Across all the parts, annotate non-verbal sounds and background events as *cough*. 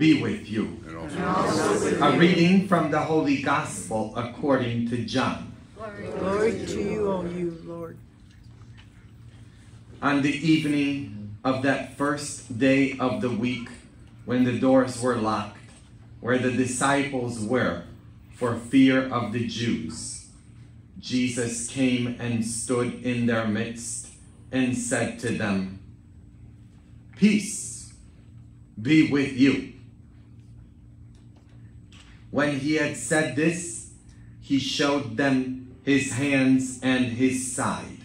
The Lord be with you. A reading from the Holy Gospel according to John. Glory to you, O you, Lord. On the evening of that first day of the week, when the doors were locked, where the disciples were for fear of the Jews, Jesus came and stood in their midst and said to them, Peace be with you. When he had said this, he showed them his hands and his side.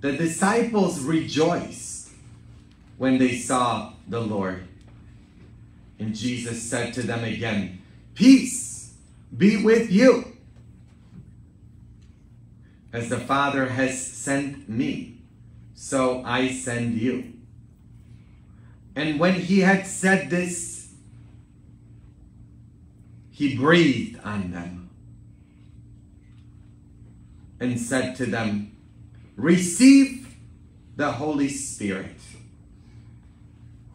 The disciples rejoiced when they saw the Lord. And Jesus said to them again, Peace be with you. As the Father has sent me, so I send you. And when he had said this, he breathed on them and said to them, Receive the Holy Spirit.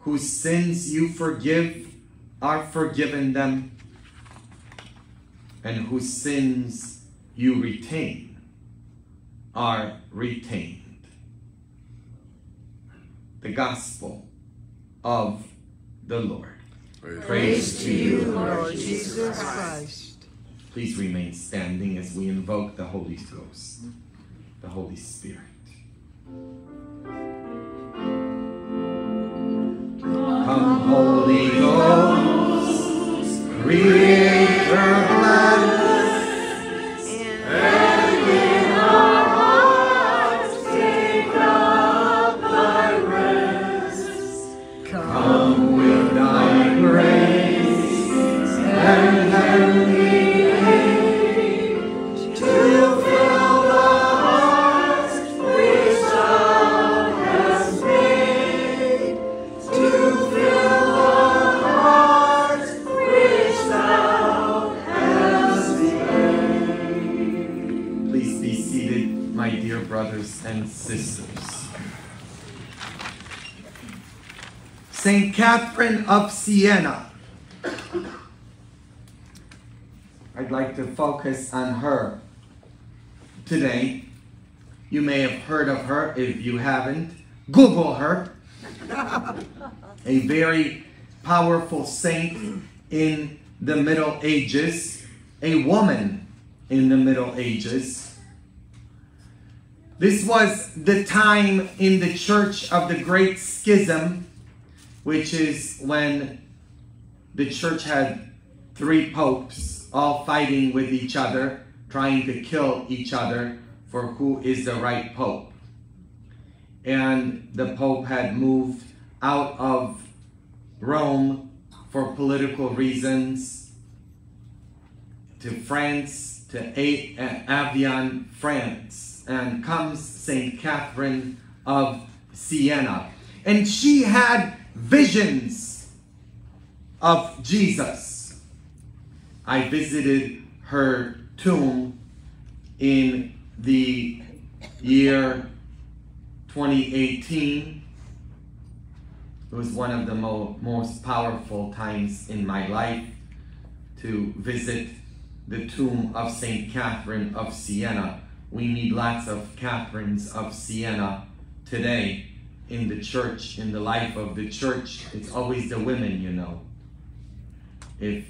Whose sins you forgive are forgiven them, and whose sins you retain are retained. The Gospel of the Lord. Praise, Praise to you, Lord Jesus Christ. Please remain standing as we invoke the Holy Ghost, the Holy Spirit. Come, of Siena. I'd like to focus on her today. You may have heard of her. If you haven't, Google her. A very powerful saint in the Middle Ages, a woman in the Middle Ages. This was the time in the church of the Great Schism, which is when the church had three popes all fighting with each other, trying to kill each other for who is the right pope. And the pope had moved out of Rome for political reasons to France, to Avignon, France, and comes St. Catherine of Siena. And she had visions of Jesus. I visited her tomb in the year 2018. It was one of the mo- most powerful times in my life to visit the tomb of St. Catherine of Siena. We need lots of Catherines of Siena today in the church, in the life of the church. It's always the women, you know. If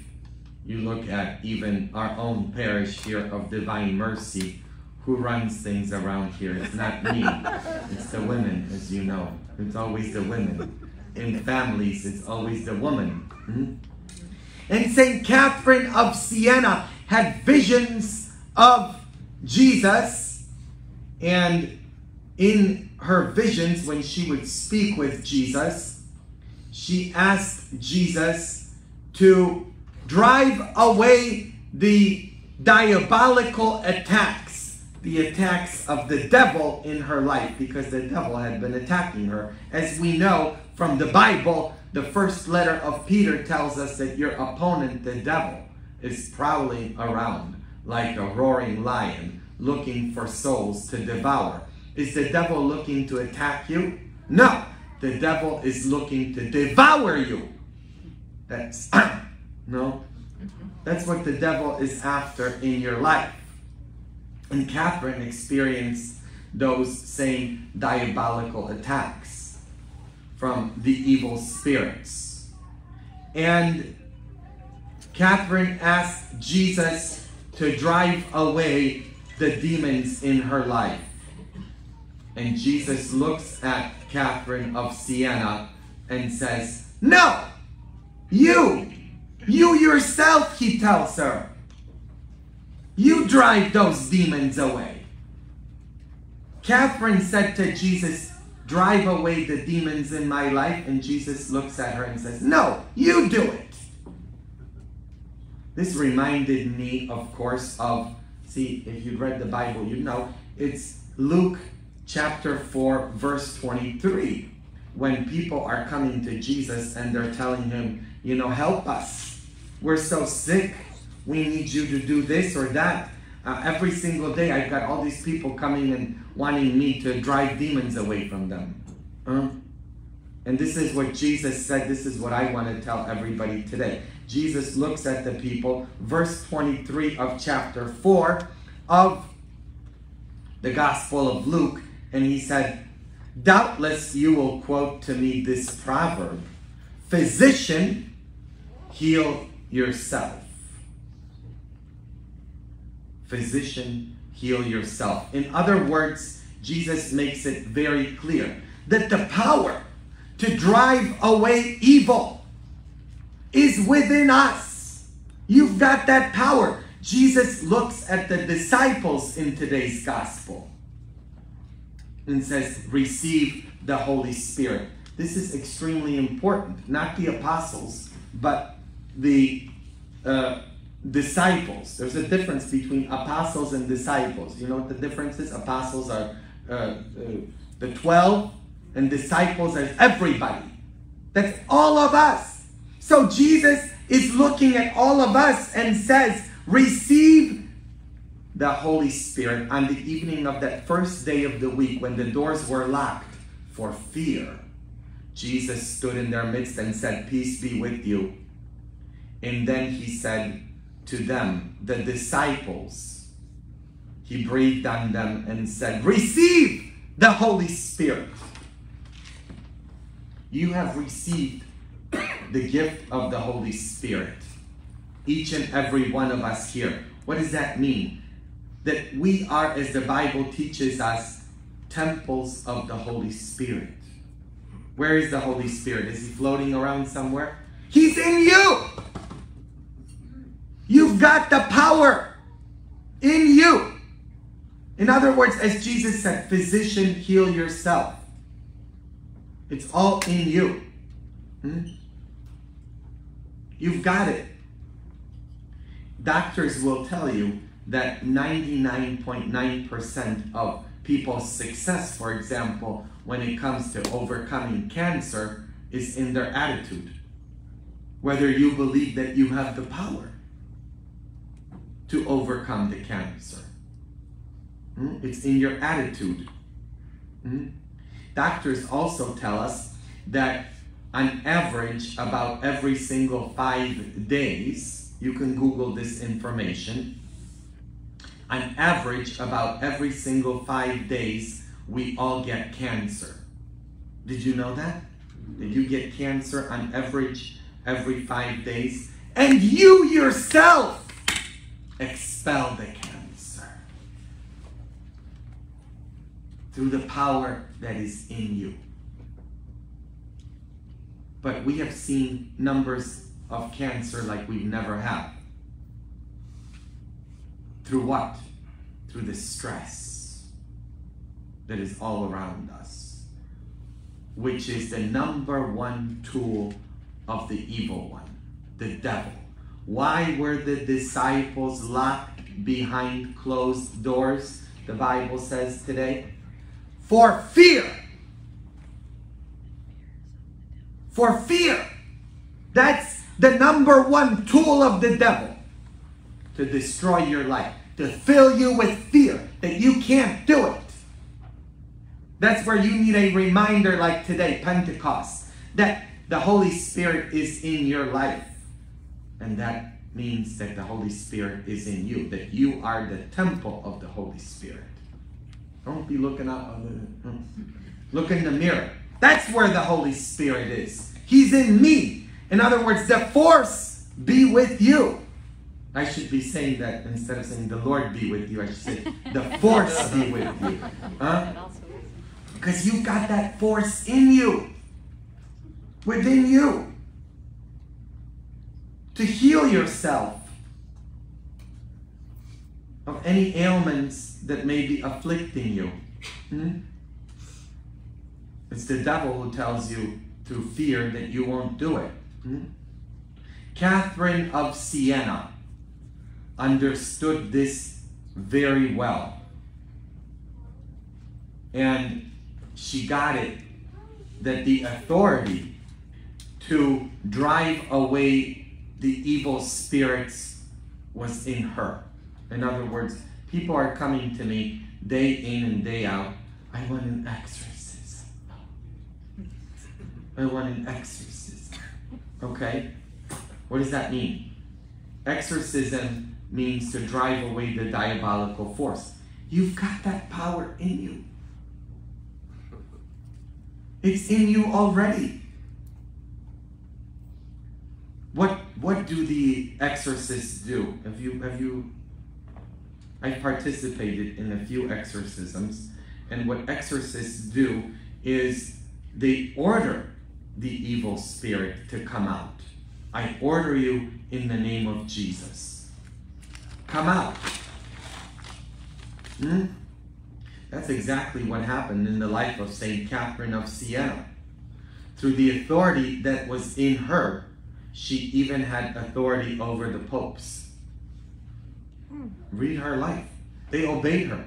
you look at even our own parish here of Divine Mercy, who runs things around here? It's not me, *laughs* it's the women, as you know. It's always the women. In families, it's always the woman. hmm? And St. Catherine of Siena had visions of Jesus. And in her visions, when she would speak with Jesus, she asked Jesus to drive away the diabolical attacks, the attacks of the devil in her life, because the devil had been attacking her. As we know from the Bible, the first letter of Peter tells us that your opponent, the devil, is prowling around like a roaring lion, looking for souls to devour. Is the devil looking to attack you? No. the devil is looking to devour you. That's *clears throat* no. That's what the devil is after in your life. And Catherine experienced those same diabolical attacks from the evil spirits. And Catherine asked Jesus to drive away the demons in her life. And Jesus looks at Catherine of Siena and says, No! You! You yourself, he tells her. You drive those demons away. Catherine said to Jesus, Drive away the demons in my life. And Jesus looks at her and says, No, you do it. This reminded me, of course, of, see, if you'd read the Bible, you know, it's Luke chapter 4, verse 23. When people are coming to Jesus and they're telling him, you know, help us. We're so sick. We need you to do this or that. Uh, every single day, I've got all these people coming and wanting me to drive demons away from them. Uh, and this is what Jesus said. This is what I want to tell everybody today. Jesus looks at the people, verse 23 of chapter 4 of the Gospel of Luke, and he said, Doubtless you will quote to me this proverb Physician, heal yourself. Physician, heal yourself. In other words, Jesus makes it very clear that the power to drive away evil is within us. You've got that power. Jesus looks at the disciples in today's gospel and says, Receive the Holy Spirit. This is extremely important. Not the apostles, but the uh, disciples. There's a difference between apostles and disciples. You know what the difference is? Apostles are uh, uh, the 12, and disciples are everybody. That's all of us. So Jesus is looking at all of us and says, Receive the Holy Spirit on the evening of that first day of the week when the doors were locked for fear. Jesus stood in their midst and said, Peace be with you. And then he said to them, the disciples, he breathed on them and said, Receive the Holy Spirit. You have received the gift of the Holy Spirit. Each and every one of us here. What does that mean? That we are, as the Bible teaches us, temples of the Holy Spirit. Where is the Holy Spirit? Is he floating around somewhere? He's in you. You've got the power in you. In other words, as Jesus said, physician, heal yourself. It's all in you. Hmm? You've got it. Doctors will tell you that 99.9% of people's success, for example, when it comes to overcoming cancer, is in their attitude. Whether you believe that you have the power to overcome the cancer. Hmm? It's in your attitude. Hmm? Doctors also tell us that on average, about every single five days, you can Google this information. On average, about every single five days, we all get cancer. Did you know that? Did you get cancer on average every five days? And you yourself expel the cancer through the power that is in you. But we have seen numbers of cancer like we've never had. Through what? Through the stress that is all around us, which is the number one tool of the evil one, the devil. Why were the disciples locked behind closed doors, the Bible says today? For fear. For fear. That's the number one tool of the devil to destroy your life, to fill you with fear that you can't do it. That's where you need a reminder like today, Pentecost, that the Holy Spirit is in your life. And that means that the Holy Spirit is in you, that you are the temple of the Holy Spirit. Don't be looking out. Hmm, look in the mirror. That's where the Holy Spirit is. He's in me. In other words, the force be with you. I should be saying that instead of saying the Lord be with you, I should say the force be with you. *laughs* Huh? Because you've got that force in you, within you, to heal yourself of any ailments that may be afflicting you. Hmm? It's the devil who tells you through fear that you won't do it. Hmm? Catherine of Siena understood this very well. And she got it that the authority to drive away the evil spirits was in her. In other words, people are coming to me day in and day out. I want an exorcism. I want an exorcism. Okay? What does that mean? Exorcism means to drive away the diabolical force. You've got that power in you. It's in you already. What what do the exorcists do? Have you have you I've participated in a few exorcisms, and what exorcists do is they order the evil spirit to come out. I order you in the name of Jesus. Come out. Hmm? That's exactly what happened in the life of St. Catherine of Siena. Through the authority that was in her, she even had authority over the popes. Read her life. They obeyed her.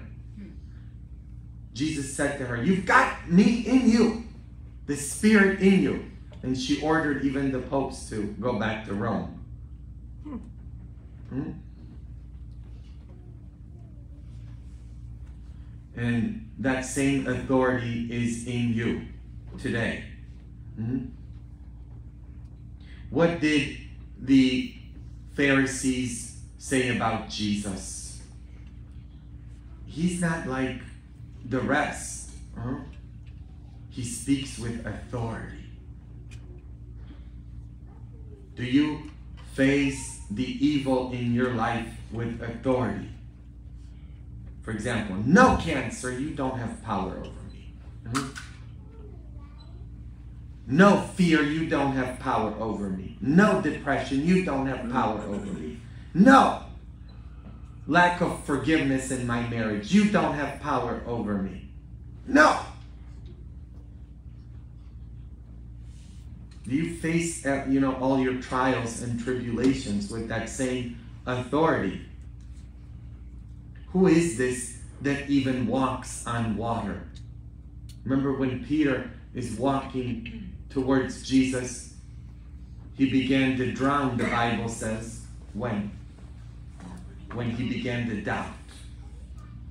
Jesus said to her, You've got me in you, the Spirit in you. And she ordered even the popes to go back to Rome. Hmm? And that same authority is in you today. Hmm? What did the Pharisees say about Jesus? He's not like the rest. Huh? He speaks with authority. Do you face the evil in your life with authority? For example, no cancer, you don't have power over me. Hmm? No fear, you don't have power over me. No depression, you don't have power over me. No lack of forgiveness in my marriage, you don't have power over me. No. Do you face, uh, you know, all your trials and tribulations with that same authority? Who is this that even walks on water? Remember when Peter is walking towards Jesus, he began to drown, the Bible says. When? When he began to doubt,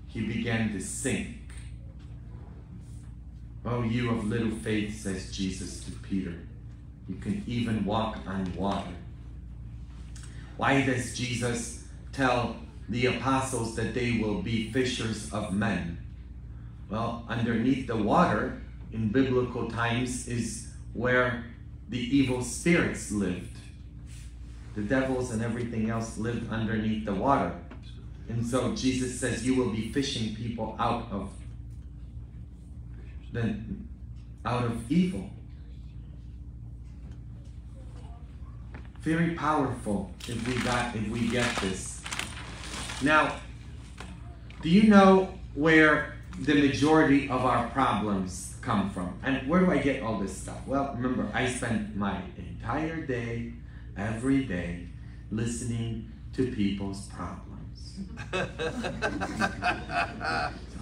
he began to sink. Oh, you of little faith, says Jesus to Peter. You can even walk on water. Why does Jesus tell the apostles that they will be fishers of men? Well, underneath the water in biblical times is where the evil spirits lived. The devils and everything else lived underneath the water. And so Jesus says you will be fishing people out of the out of evil. Very powerful if we got if we get this. Now, do you know where the majority of our problems come from? And where do I get all this stuff? Well, remember, I spend my entire day, every day, listening to people's problems. so *laughs*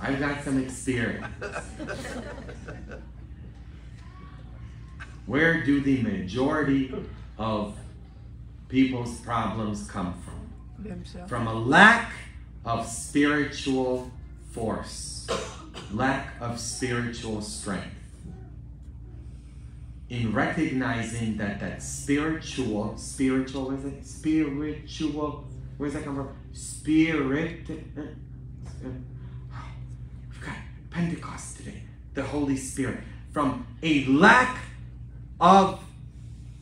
I've got some experience. Where do the majority of people's problems come from? Themselves. From a lack of spiritual force. lack of spiritual strength. In recognizing that that spiritual, spiritual, is it? Spiritual, where's that come from? Spirit. uh, uh, We've got Pentecost today. The Holy Spirit. From a lack of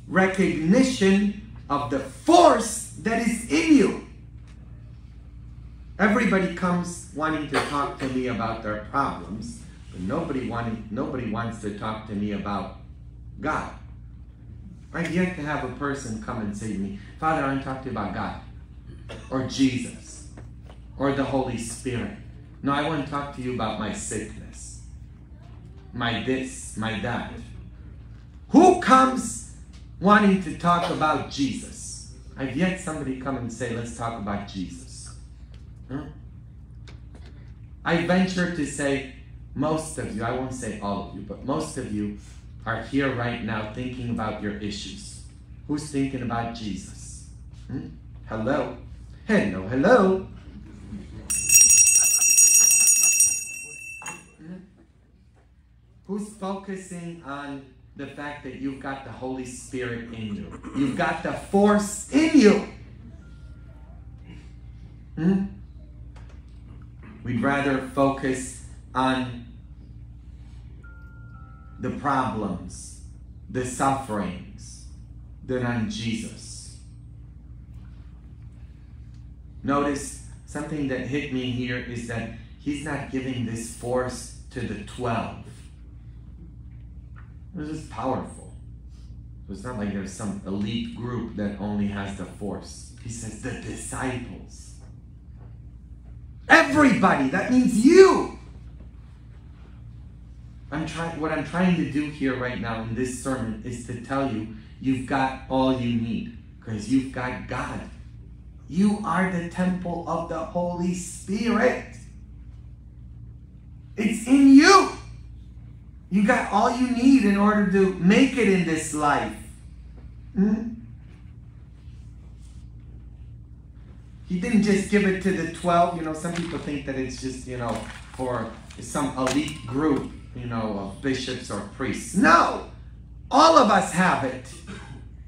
recognition of the force that is in you. Everybody comes wanting to talk to me about their problems, but nobody wanting nobody wants to talk to me about God. I've yet to have a person come and say to me, Father, I want to talk to you about God, or Jesus, or the Holy Spirit. No, I want to talk to you about my sickness, my this, my that. Who comes wanting to talk about Jesus? I've yet somebody come and say, let's talk about Jesus. I venture to say, most of you, I won't say all of you, but most of you are here right now thinking about your issues. Who's thinking about Jesus? Hmm? Hello? Hello, hello. Hmm? Who's focusing on the fact that you've got the Holy Spirit in you? You've got the force in you. Hmm? We'd rather focus on the problems, the sufferings, than on Jesus. Notice something that hit me here is that he's not giving this force to the 12. This is powerful. It's not like there's some elite group that only has the force. He says the disciples. Everybody, that means you. I'm trying what I'm trying to do here right now in this sermon is to tell you you've got all you need because you've got God. You are the temple of the Holy Spirit. It's in you. You got all you need in order to make it in this life. Hmm? He didn't just give it to the 12. You know, some people think that it's just, you know, for some elite group, you know, of bishops or priests. No! All of us have it.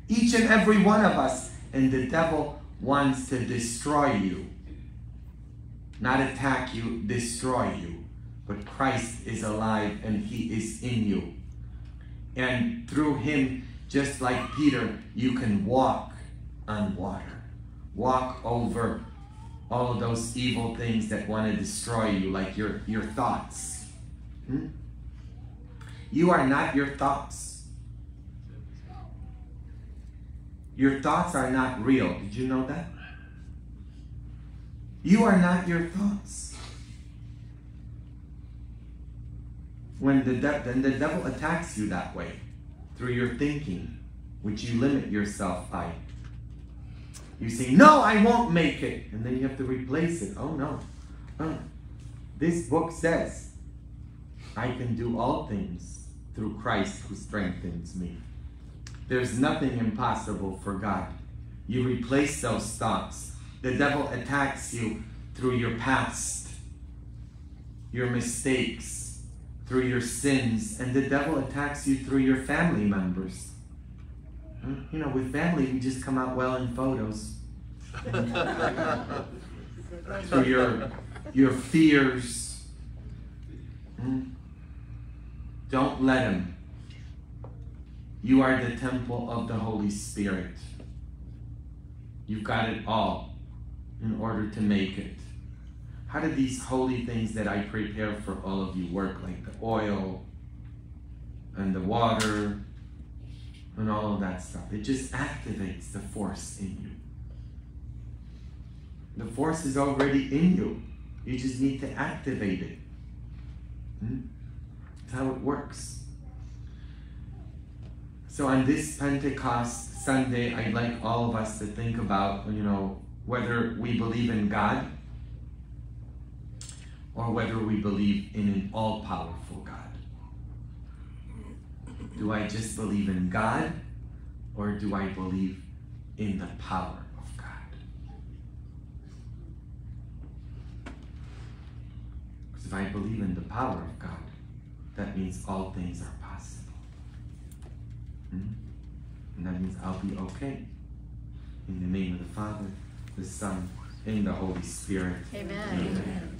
Each and every one of us. And the devil wants to destroy you. Not attack you, destroy you. But Christ is alive and he is in you. And through him, just like Peter, you can walk on water walk over all of those evil things that want to destroy you, like your, your thoughts. Hmm? You are not your thoughts. Your thoughts are not real. Did you know that? You are not your thoughts. When the, then the devil attacks you that way, through your thinking, which you limit yourself by. You say, No, I won't make it. And then you have to replace it. Oh, no. Oh. This book says, I can do all things through Christ who strengthens me. There's nothing impossible for God. You replace those thoughts. The devil attacks you through your past, your mistakes, through your sins, and the devil attacks you through your family members. You know, with family, we just come out well in photos. Through your, your fears. Hmm? Don't let him. You are the temple of the Holy Spirit. You've got it all in order to make it. How do these holy things that I prepare for all of you work, like the oil and the water and all of that stuff. It just activates the force in you. The force is already in you. You just need to activate it. Hmm? That's how it works. So on this Pentecost Sunday, I'd like all of us to think about, you know, whether we believe in God or whether we believe in an all-powerful God. Do I just believe in God or do I believe in the power of God? Because If I believe in the power of God, that means all things are possible. Hmm? And that means I'll be okay. In the name of the Father, the Son, and the Holy Spirit. Amen. Amen.